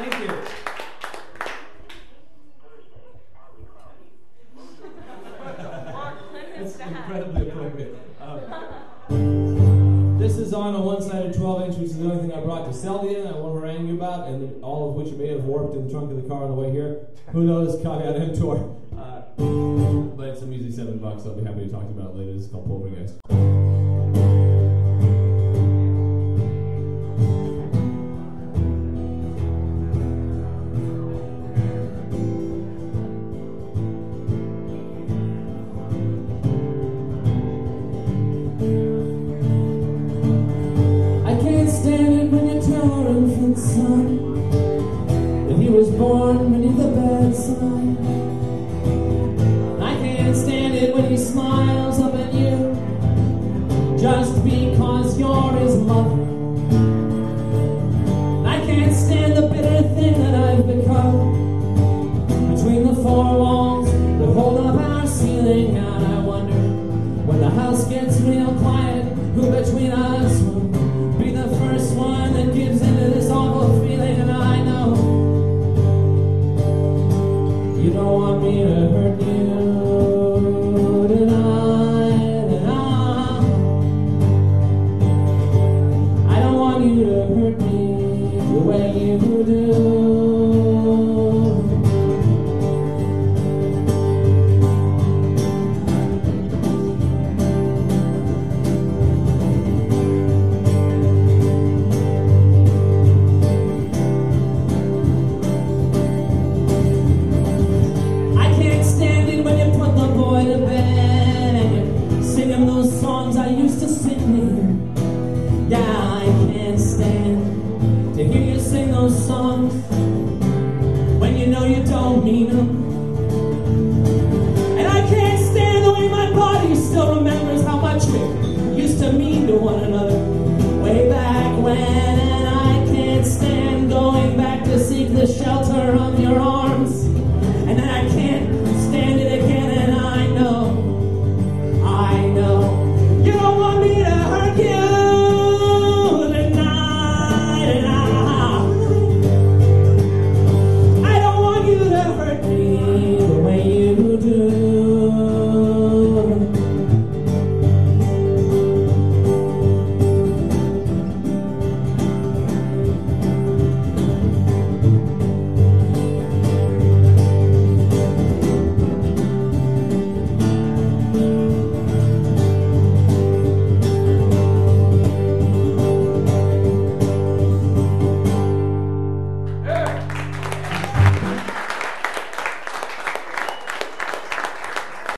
Thank you. That's incredibly appropriate. Um, this is on a one-sided 12 inch, which is the only thing I brought to sell to you. I want to harangue you about, and all of which may have warped in the trunk of the car on the way here. Who knows? Caveat emptor. Uh, but it's usually seven bucks. I'll be happy to talk to you about it later. It's called Poltergeist. Son that he was born beneath the bedside. I can't stand it when he smiles up at you just because you're his mother. I can't stand the bitter thing that I've become between the four walls that hold up our ceiling. And I wonder when the house gets real quiet, who between us the way you do. Stand to hear you sing those songs when you know you don't mean them. And I can't stand the way my body still remembers how much we used to mean to one another way back when. And I can't stand going back to seek the shelter.